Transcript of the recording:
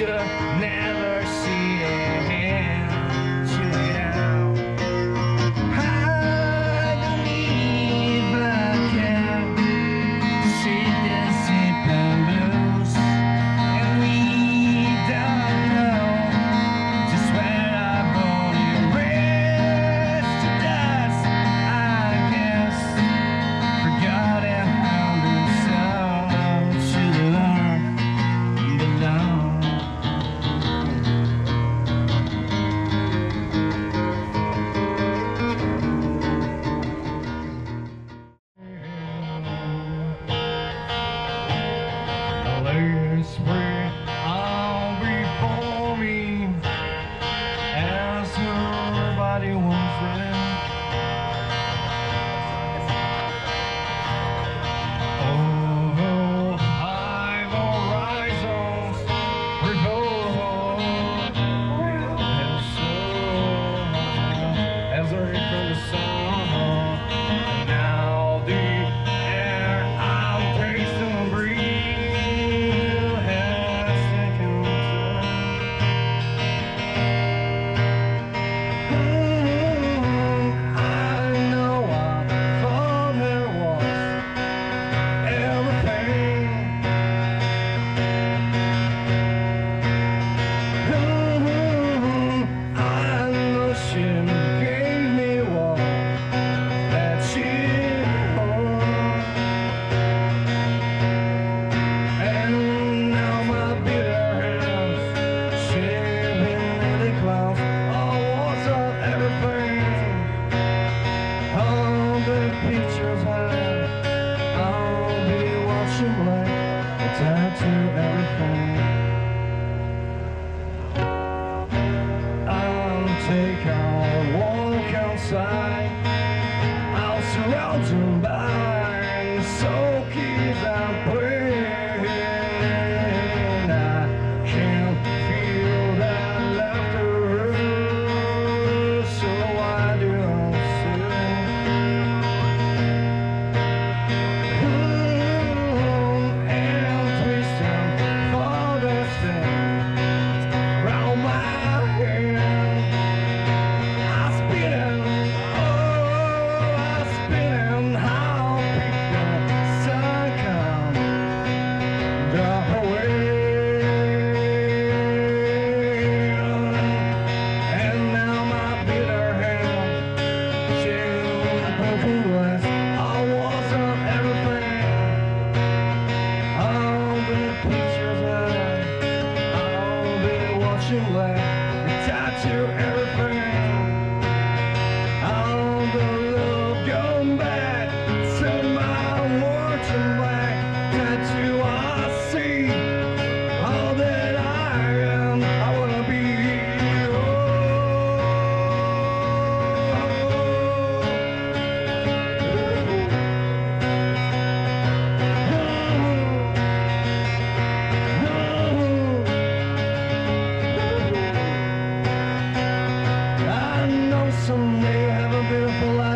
What someday i have a beautiful life.